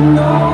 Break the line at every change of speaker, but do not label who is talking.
no